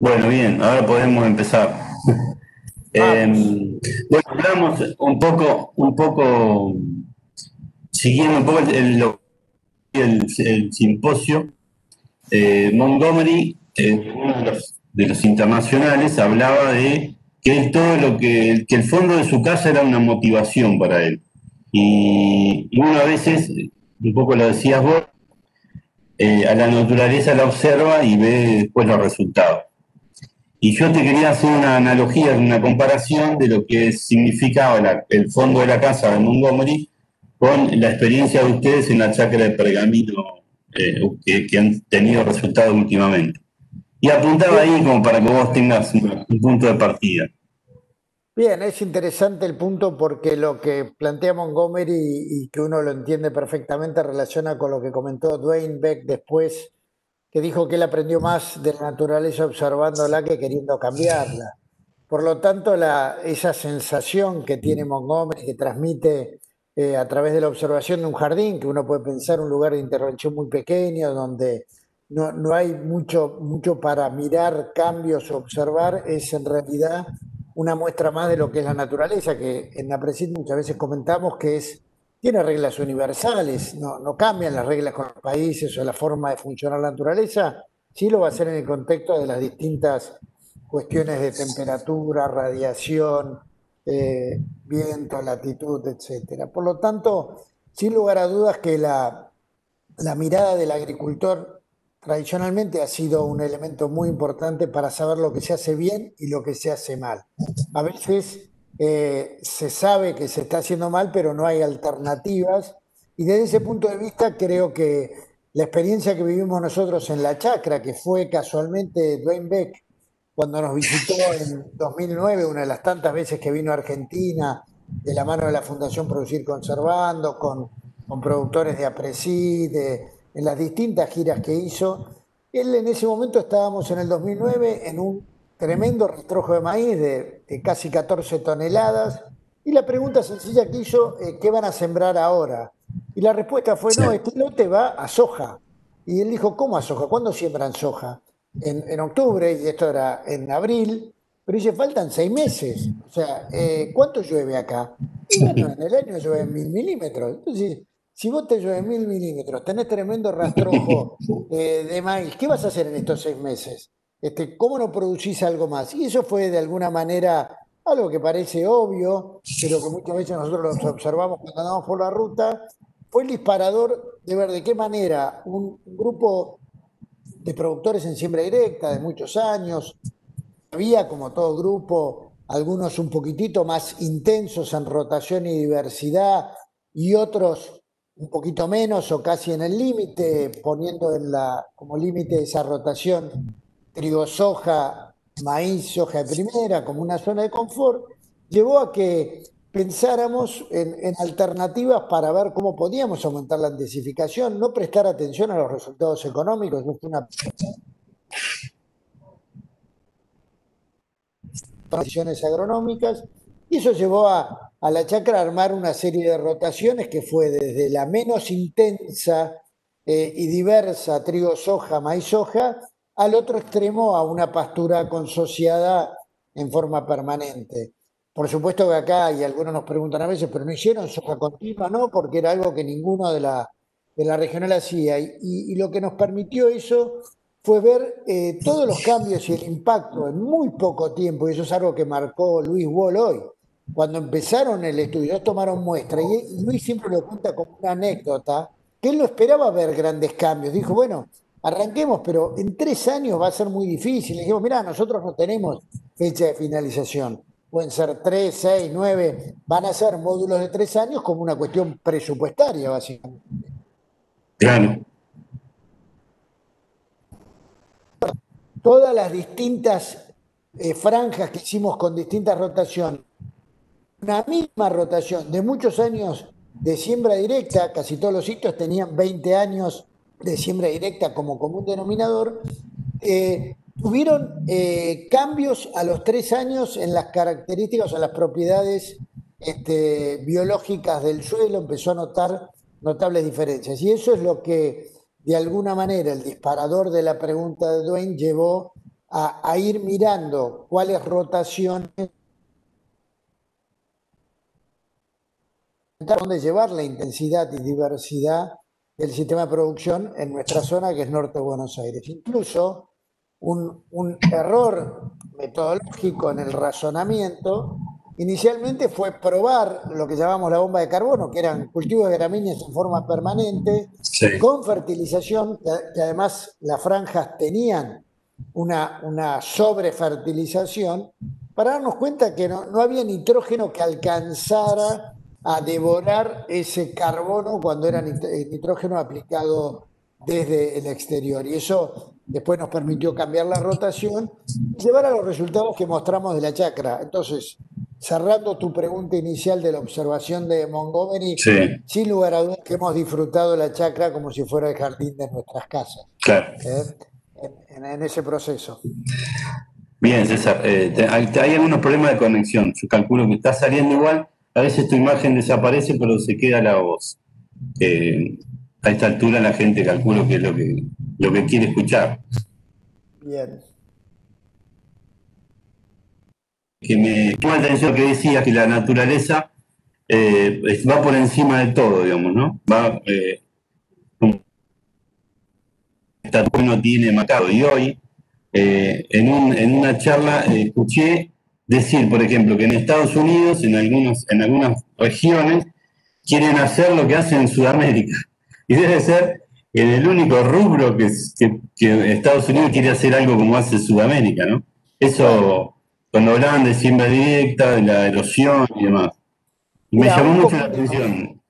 Bueno, bien, ahora podemos empezar. Em, bueno, hablamos un poco, un poco, siguiendo un poco el, el, simposio. Eh, Montgomery, eh, uno de los, internacionales, hablaba de que todo lo que, que el fondo de su casa era una motivación para él. Y, y uno a veces, un poco lo decías vos, eh, a la naturaleza la observa y ve después los resultados. Y yo te quería hacer una analogía, una comparación de lo que significaba el fondo de la casa de Montgomery con la experiencia de ustedes en la chacra de pergamino eh, que, han tenido resultados últimamente. Y apuntaba ahí como para que vos tengas un punto de partida. Bien, es interesante el punto porque lo que plantea Montgomery y, que uno lo entiende perfectamente relaciona con lo que comentó Dwayne Beck después, que dijo que él aprendió más de la naturaleza observándola que queriendo cambiarla. Por lo tanto, esa sensación que tiene Montgomery, que transmite eh, a través de la observación de un jardín, que uno puede pensar un lugar de intervención muy pequeño, donde no, no hay mucho, mucho para mirar cambios o observar, es en realidad una muestra más de lo que es la naturaleza, que en la presencia muchas veces comentamos que es, tiene reglas universales, no, cambian las reglas con los países o la forma de funcionar la naturaleza, sí lo va a hacer en el contexto de las distintas cuestiones de temperatura, radiación, eh, viento, latitud, etc. Por lo tanto, sin lugar a dudas que la, la mirada del agricultor tradicionalmente ha sido un elemento muy importante para saber lo que se hace bien y lo que se hace mal. A veces eh, se sabe que se está haciendo mal, pero no hay alternativas. Y desde ese punto de vista creo que la experiencia que vivimos nosotros en la chacra, que fue casualmente Dwayne Beck, cuando nos visitó en 2009, una de las tantas veces que vino a Argentina, de la mano de la Fundación Producir Conservando, con, con productores de Apreci, de, en las distintas giras que hizo. Él en ese momento estábamos en el 2009 en un tremendo rastrojo de maíz de, casi 14 toneladas y la pregunta sencilla que hizo, eh, ¿qué van a sembrar ahora? Y la respuesta fue, no, este lote va a soja. Y él dijo, ¿cómo a soja? ¿Cuándo siembran soja? En, octubre, y esto era en abril, pero dice, faltan seis meses. O sea, eh, ¿cuánto llueve acá? bueno, en el año llueve mil milímetros. Entonces, si vos te llueve mil milímetros, tenés tremendo rastrojo eh, de maíz, ¿qué vas a hacer en estos seis meses? Este, ¿Cómo no producís algo más? Y eso fue de alguna manera algo que parece obvio, pero que muchas veces nosotros observamos cuando andamos por la ruta, fue el disparador de ver de qué manera un grupo de productores en siembra directa de muchos años, había como todo grupo, algunos un poquitito más intensos en rotación y diversidad y otros un poquito menos o casi en el límite, poniendo en la, como límite esa rotación trigo, soja, maíz, soja de primera, como una zona de confort, llevó a que pensáramos en, alternativas para ver cómo podíamos aumentar la intensificación, no prestar atención a los resultados económicos, fue una decisiones agronómicas, y eso llevó a, a la chacra armar una serie de rotaciones que fue desde la menos intensa eh, y diversa trigo soja, maíz soja, al otro extremo a una pastura consociada en forma permanente. Por supuesto que acá, y algunos nos preguntan a veces, pero no hicieron soja continua, no, porque era algo que ninguno de la, de la regional hacía. Y, lo que nos permitió eso fue ver eh, todos los cambios y el impacto en muy poco tiempo, y eso es algo que marcó Luis Wall hoy cuando empezaron el estudio, tomaron muestra y Luis siempre lo cuenta como una anécdota, que él no esperaba ver grandes cambios. Dijo, bueno, arranquemos, pero en tres años va a ser muy difícil. Le dijimos, mira, nosotros no tenemos fecha de finalización. Pueden ser tres, seis, nueve, van a ser módulos de tres años como una cuestión presupuestaria, básicamente. Claro. Todas las distintas eh, franjas que hicimos con distintas rotaciones una misma rotación de muchos años de siembra directa, casi todos los sitios tenían 20 años de siembra directa como común denominador, eh, tuvieron eh, cambios a los tres años en las características o en las propiedades este, biológicas del suelo, empezó a notar notables diferencias. Y eso es lo que, de alguna manera, el disparador de la pregunta de Dwayne llevó a, ir mirando cuáles rotaciones dónde llevar la intensidad y diversidad del sistema de producción en nuestra zona, que es norte de Buenos Aires. Incluso un, un error metodológico en el razonamiento Inicialmente fue probar lo que llamamos la bomba de carbono, que eran cultivos de gramíneas en forma permanente, con fertilización, que, además las franjas tenían una, una sobrefertilización, para darnos cuenta que no, no había nitrógeno que alcanzara a devorar ese carbono cuando era nitrógeno aplicado desde el exterior. Y eso después nos permitió cambiar la rotación y llevar a los resultados que mostramos de la chacra. Entonces, cerrando tu pregunta inicial de la observación de Montgomery, sin lugar a dudas que hemos disfrutado la chacra como si fuera el jardín de nuestras casas. Claro. ¿eh? En, ese proceso. Bien, César. Eh, hay, algunos problemas de conexión. Yo calculo que está saliendo igual. A veces tu imagen desaparece, pero se queda la voz. Eh, a esta altura la gente calculo que es lo que, lo que quiere escuchar. Bien. que me llama la atención que decías que la naturaleza eh, va por encima de todo, digamos, ¿no? Va, eh, uno tiene marcado. Y hoy, eh, en, un, en, una charla, escuché decir, por ejemplo, que en Estados Unidos, en, algunos, en algunas regiones, quieren hacer lo que hacen en Sudamérica. Y debe ser en el único rubro que, que, que Estados Unidos quiere hacer algo como hace Sudamérica, ¿no? Eso cuando hablaban de siembra directa, de la erosión y demás. me llamó mucho la atención.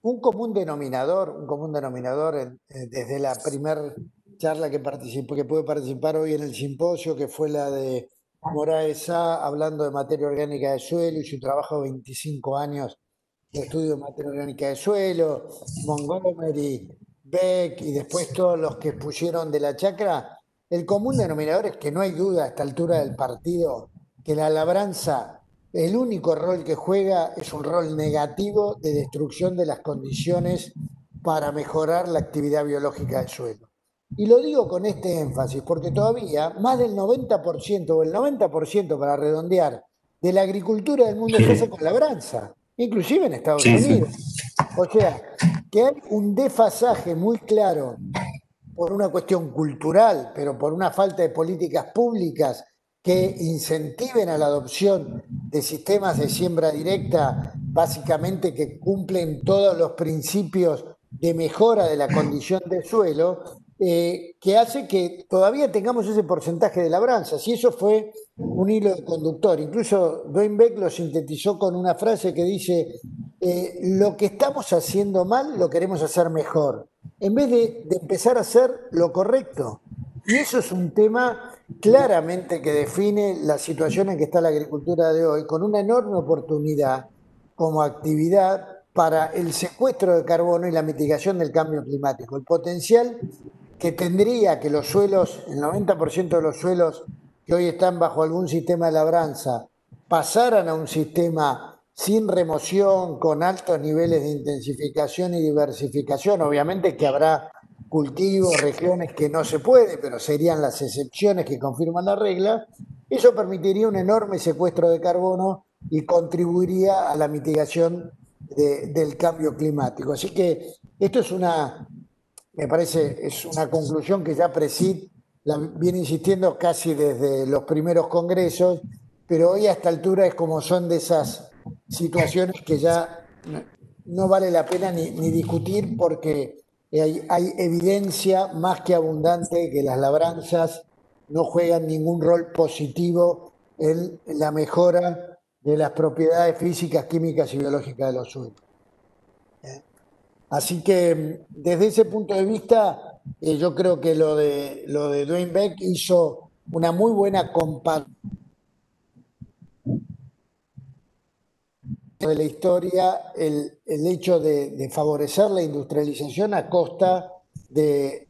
Un común denominador, un común denominador eh, desde la primera charla que participó, que pude participar hoy en el simposio, que fue la de Moraes hablando de materia orgánica de suelo y su trabajo de 25 años de estudio de materia orgánica de suelo, Montgomery, Beck y después todos los que pusieron de la chacra, el común denominador es que no hay duda a esta altura del partido que la labranza, el único rol que juega es un rol negativo de destrucción de las condiciones para mejorar la actividad biológica del suelo. Y lo digo con este énfasis porque todavía más del 90% o el 90% para redondear de la agricultura del mundo se hace con labranza, inclusive en Estados Unidos. O sea, que hay un desfasaje muy claro por una cuestión cultural, pero por una falta de políticas públicas que incentiven a la adopción de sistemas de siembra directa, básicamente que cumplen todos los principios de mejora de la condición del suelo, eh, que hace que todavía tengamos ese porcentaje de labranza. Si eso fue un hilo de conductor. Incluso Dwayne Beck lo sintetizó con una frase que dice, eh, lo que estamos haciendo mal lo queremos hacer mejor en vez de, empezar a hacer lo correcto. Y eso es un tema claramente que define la situación en que está la agricultura de hoy, con una enorme oportunidad como actividad para el secuestro de carbono y la mitigación del cambio climático. El potencial que tendría que los suelos, el 90% de los suelos que hoy están bajo algún sistema de labranza, pasaran a un sistema sin remoción, con altos niveles de intensificación y diversificación. Obviamente que habrá cultivos, regiones que no se puede, pero serían las excepciones que confirman la regla. Eso permitiría un enorme secuestro de carbono y contribuiría a la mitigación del cambio climático. Así que esto es una, me parece, es una conclusión que ya Presid viene insistiendo casi desde los primeros congresos, pero hoy a esta altura es como son de esas situaciones que ya no vale la pena ni, discutir porque hay, hay, evidencia más que abundante que las labranzas no juegan ningún rol positivo en la mejora de las propiedades físicas, químicas y biológicas de los suelos. Así que desde ese punto de vista, eh, yo creo que lo de, lo de Dwayne Beck hizo una muy buena comparación de la historia el, hecho de, favorecer la industrialización a costa de,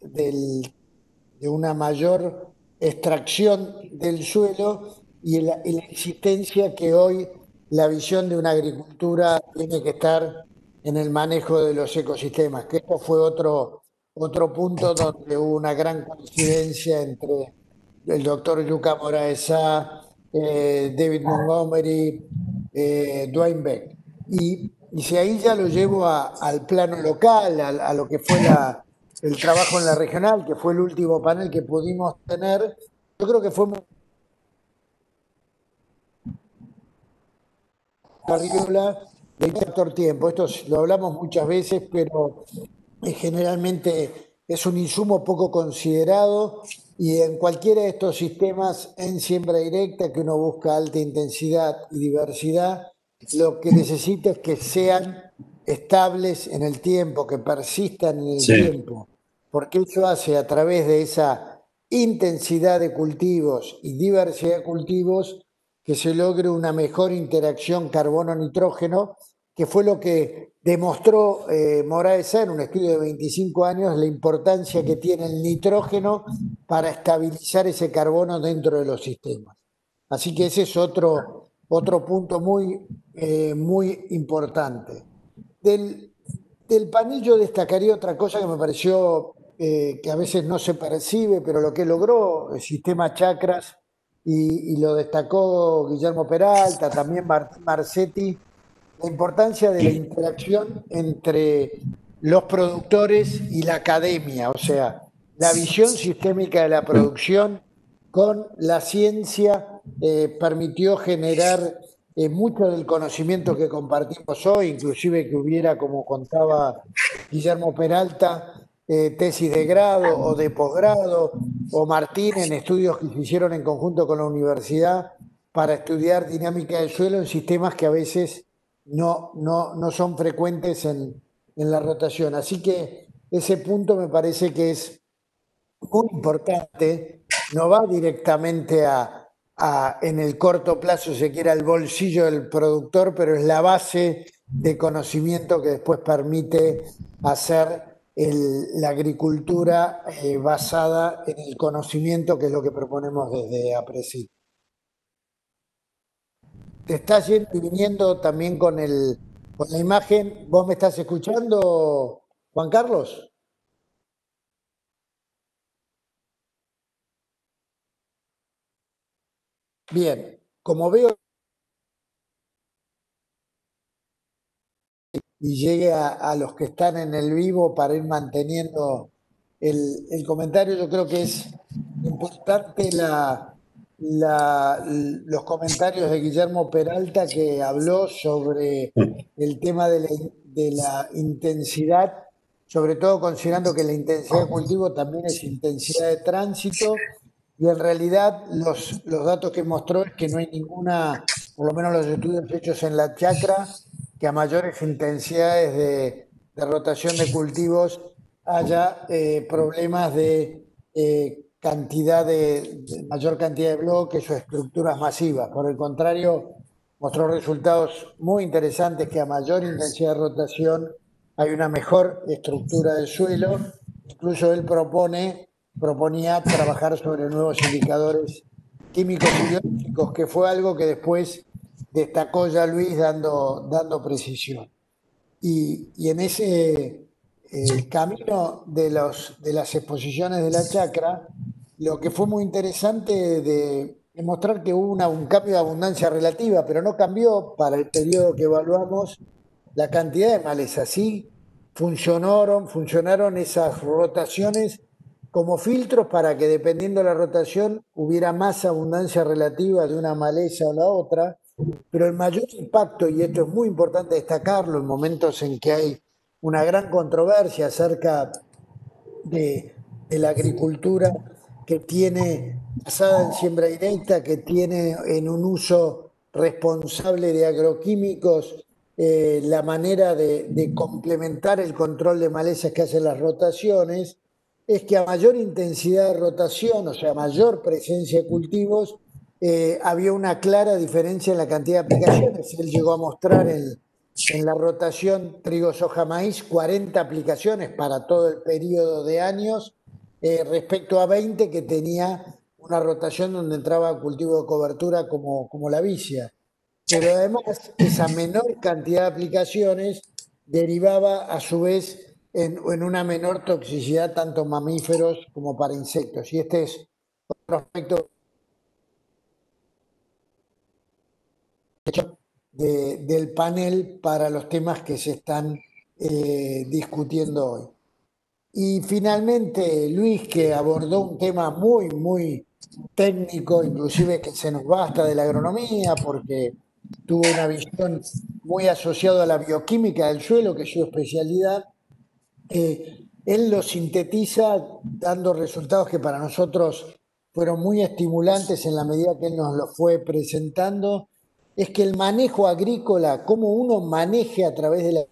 una mayor extracción del suelo y la, existencia que hoy la visión de una agricultura tiene que estar en el manejo de los ecosistemas, que esto fue otro, otro punto donde hubo una gran coincidencia entre el doctor Yuka Moraesa, eh, David Montgomery, eh, Dwayne Beck. Y, si ahí ya lo llevo al plano local, a, lo que fue el trabajo en la regional, que fue el último panel que pudimos tener, yo creo que fue muy del factor tiempo. Esto lo hablamos muchas veces, pero generalmente es un insumo poco considerado y en cualquiera de estos sistemas en siembra directa que uno busca alta intensidad y diversidad, lo que necesita es que sean estables en el tiempo, que persistan en el tiempo, porque eso hace a través de esa intensidad de cultivos y diversidad de cultivos que se logre una mejor interacción carbono-nitrógeno, que fue lo que demostró eh, en un estudio de 25 años, la importancia que tiene el nitrógeno para estabilizar ese carbono dentro de los sistemas. Así que ese es otro, otro punto muy, eh, muy importante. Del, del, panel yo destacaría otra cosa que me pareció eh, que a veces no se percibe, pero lo que logró el sistema Chakras y, lo destacó Guillermo Peralta, también Marcetti, la importancia de la interacción entre los productores y la academia, o sea, la visión sistémica de la producción con la ciencia eh, permitió generar eh, mucho del conocimiento que compartimos hoy, inclusive que hubiera, como contaba Guillermo Peralta, eh, tesis de grado o de posgrado, o Martín en estudios que se hicieron en conjunto con la universidad para estudiar dinámica del suelo en sistemas que a veces no, no, no son frecuentes en, en la rotación. Así que ese punto me parece que es muy importante, no va directamente a, a, en el corto plazo, se quiera, al bolsillo del productor, pero es la base de conocimiento que después permite hacer la agricultura eh, basada en el conocimiento, que es lo que proponemos desde APRESI. Te estás yendo y viniendo también con, el, con la imagen. ¿Vos me estás escuchando, Juan Carlos? Bien, como veo y llegue a, los que están en el vivo para ir manteniendo el, comentario. Yo creo que es importante la, los comentarios de Guillermo Peralta que habló sobre el tema de la, intensidad, sobre todo considerando que la intensidad de cultivo también es intensidad de tránsito. Y en realidad los, los datos que mostró es que no hay ninguna, por lo menos los estudios hechos en la chacra, que a mayores intensidades de, rotación de cultivos haya eh, problemas de eh, cantidad de, mayor cantidad de bloques o estructuras masivas. Por el contrario, mostró resultados muy interesantes que a mayor intensidad de rotación hay una mejor estructura del suelo. Incluso él propone, proponía trabajar sobre nuevos indicadores químicos y biológicos, que fue algo que después destacó ya Luis dando, dando precisión. Y, en ese camino de, los, de las exposiciones de la chacra, lo que fue muy interesante de, mostrar que hubo un cambio de abundancia relativa, pero no cambió para el periodo que evaluamos la cantidad de malezas. Sí funcionaron, funcionaron esas rotaciones como filtros para que dependiendo de la rotación hubiera más abundancia relativa de una maleza o la otra, pero el mayor impacto, y esto es muy importante destacarlo en momentos en que hay una gran controversia acerca de, la agricultura que tiene, basada en siembra directa, que tiene en un uso responsable de agroquímicos, eh, la manera de, de, complementar el control de malezas que hacen las rotaciones, es que a mayor intensidad de rotación, o sea, mayor presencia de cultivos, eh, había una clara diferencia en la cantidad de aplicaciones. Él llegó a mostrar en, la rotación trigo, soja, maíz 40 aplicaciones para todo el periodo de años eh, respecto a 20 que tenía una rotación donde entraba cultivo de cobertura como, la vicia. Pero además esa menor cantidad de aplicaciones derivaba a su vez en, una menor toxicidad tanto mamíferos como para insectos. Y este es aspecto del panel para los temas que se están eh, discutiendo hoy. Y finalmente, Luis, que abordó un tema muy, muy técnico, inclusive que se nos basta de la agronomía, porque tuvo una visión muy asociada a la bioquímica del suelo, que es su especialidad. Eh, él lo sintetiza dando resultados que para nosotros fueron muy estimulantes en la medida que él nos lo fue presentando, es que el manejo agrícola, cómo uno maneje a través de la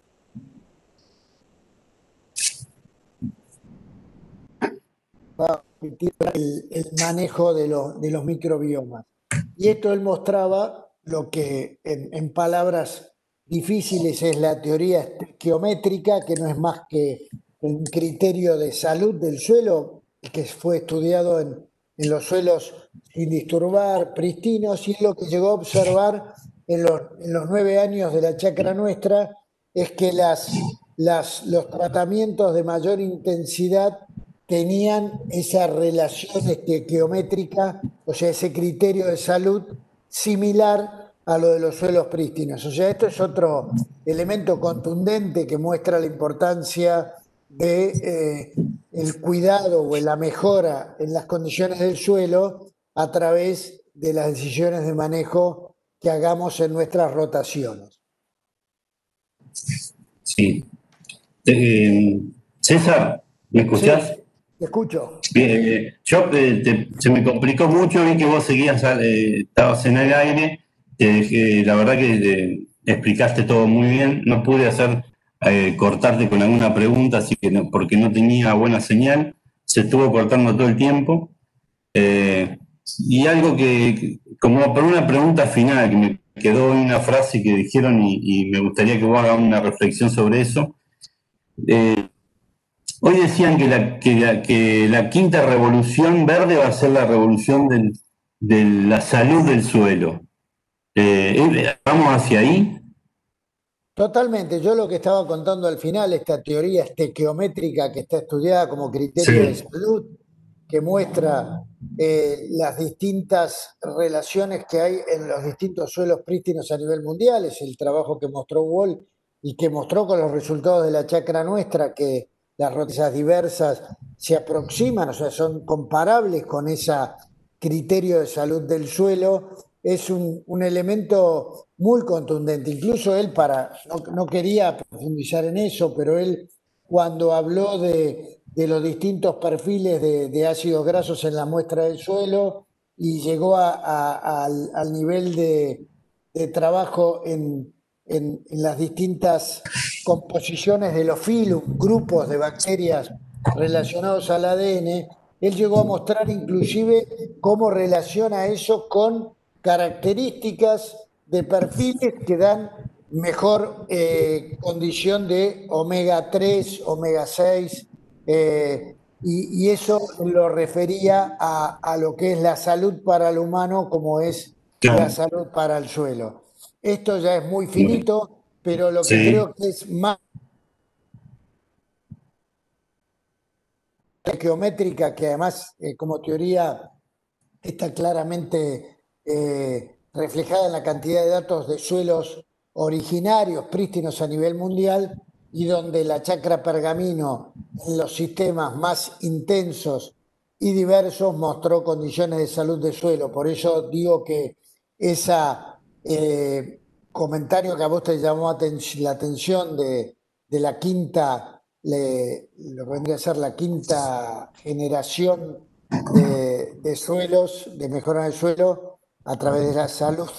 el, el manejo de, de, los microbiomas. Y esto él mostraba lo que en, palabras difíciles es la teoría geométrica, que no es más que un criterio de salud del suelo, que fue estudiado en, en los suelos sin disturbar, pristinos, y lo que llegó a observar en los, nueve años de la chacra nuestra es que las, los tratamientos de mayor intensidad tenían esa relación geométrica, o sea, ese criterio de salud similar a lo de los suelos prístinos. O sea, esto es otro elemento contundente que muestra la importancia de eh, el cuidado o la mejora en las condiciones del suelo a través de las decisiones de manejo que hagamos en nuestras rotaciones. Sí. Eh, César, ¿me escuchás? Te escucho. Eh, yo eh, se me complicó mucho, vi que vos seguías, eh, estabas en el aire, la verdad que explicaste todo muy bien, no pude hacer cortarte con alguna pregunta, así que no, porque no tenía buena señal, se estuvo cortando todo el tiempo. y algo que, como por una pregunta final, que me quedó una frase que dijeron y, me gustaría que vos hagas una reflexión sobre eso. Hoy decían que la, que la, quinta revolución verde va a ser la revolución de la salud del suelo. Eh, ¿Vamos hacia ahí? Totalmente. Yo lo que estaba contando al final, esta teoría estequiométrica que está estudiada como criterio de salud, que muestra eh, las distintas relaciones que hay en los distintos suelos prístinos a nivel mundial, es el trabajo que mostró Wall y que mostró con los resultados de la chacra nuestra que las rotas diversas se aproximan, o sea, son comparables con ese criterio de salud del suelo, es un, elemento muy contundente. Incluso él, para, no, quería profundizar en eso, pero él cuando habló de, los distintos perfiles de, ácidos grasos en la muestra del suelo y llegó al, nivel de, trabajo en, en, las distintas composiciones de los filum, grupos de bacterias relacionados al ADN, él llegó a mostrar inclusive cómo relaciona eso con características de perfiles que dan mejor eh, condición de omega 3, omega 6, eh, y, eso lo refería a, lo que es la salud para el humano como es la salud para el suelo. Esto ya es muy finito, pero lo que creo que es más geométrica, que además eh, como teoría está claramente eh, reflejada en la cantidad de datos de suelos originarios, prístinos a nivel mundial, y donde la chacra pergamino en los sistemas más intensos y diversos mostró condiciones de salud de suelo. Por eso digo que esa eh, comentario que a vos te llamó la atención de, la quinta, lo que vendría a ser la quinta generación de, suelos, de mejora del suelo a través de la salud,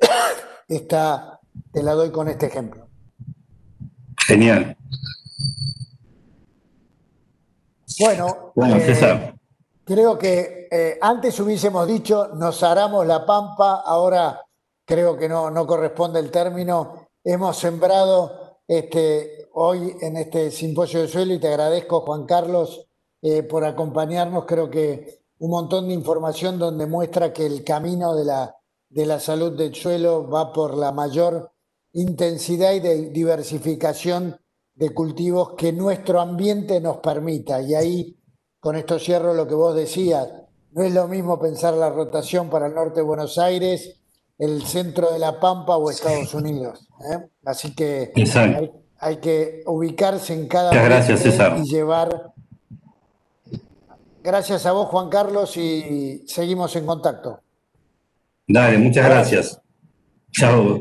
está, te la doy con este ejemplo. Genial. Bueno, eh, creo que eh, antes hubiésemos dicho nos haramos la pampa, ahora creo que no, no corresponde el término. Hemos sembrado este, hoy en este simposio de suelo y te agradezco, Juan Carlos, eh, por acompañarnos. Creo que un montón de información donde muestra que el camino de la, de la salud del suelo va por la mayor intensidad y diversificación de cultivos que nuestro ambiente nos permita. Y ahí, con esto cierro lo que vos decías, no es lo mismo pensar la rotación para el norte de Buenos Aires, el centro de la Pampa o Estados. Unidos. ¿eh? Así que hay, que ubicarse en cada... Gracias, César. Y llevar Gracias a vos, Juan Carlos, y seguimos en contacto. Dale, muchas gracias. gracias. Chao.